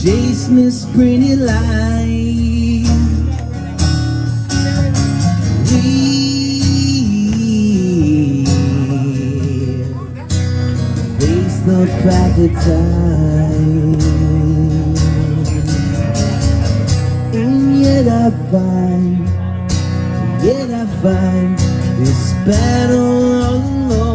Christmas pretty light. We face the packet time. And yet I find, yet I find this battle alone.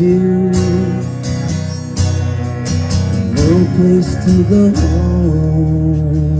No place to go home.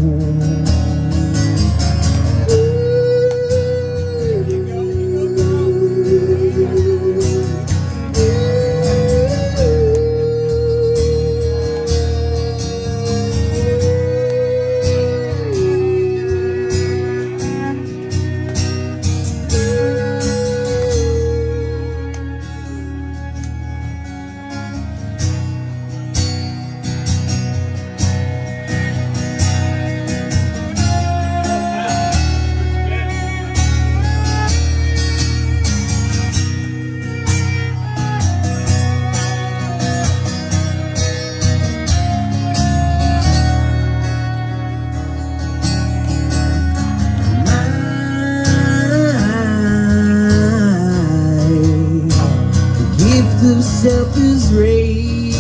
Gift of self is raised.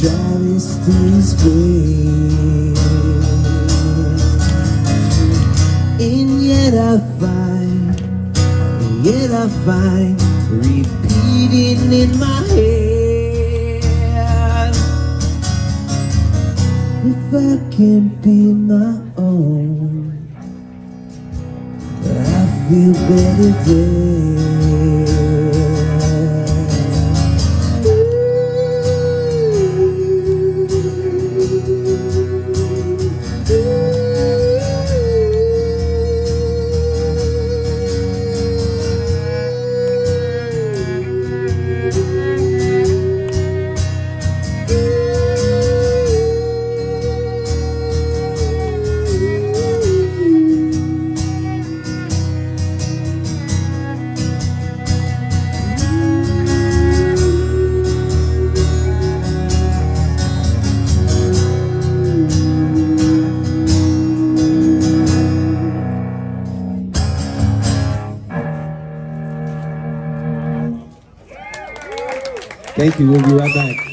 Travesties. And yet I find, yet I find, repeating in my head. I can't be my own, I feel better dead. Thank you. We'll be right back.